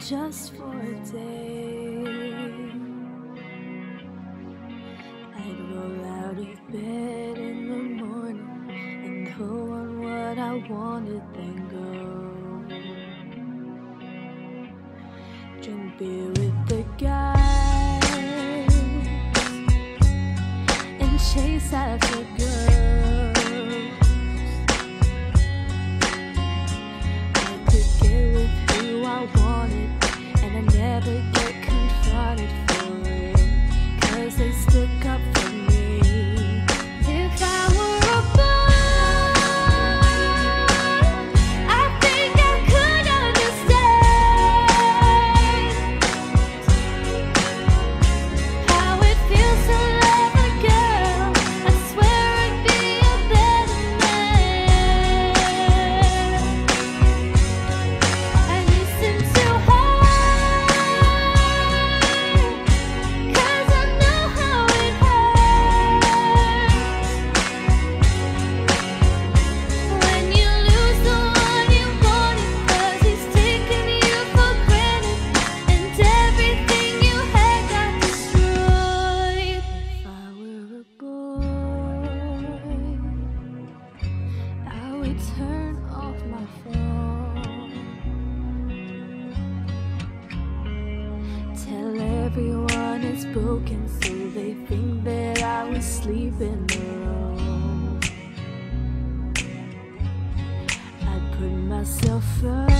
just for a day. I'd roll out of bed in the morning and go on what I wanted, then go drink beer with the guys and chase after. turn off my phone? Tell everyone it's broken so they think that I was sleeping alone. I put myself first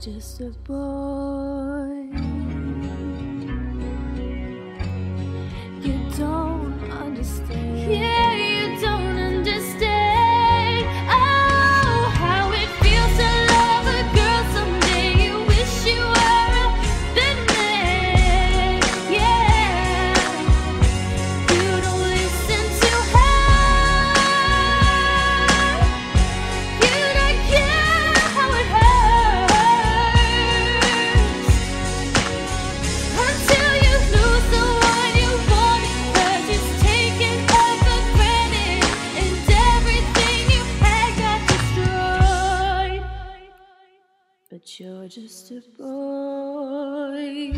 just a boy. but you're just a boy.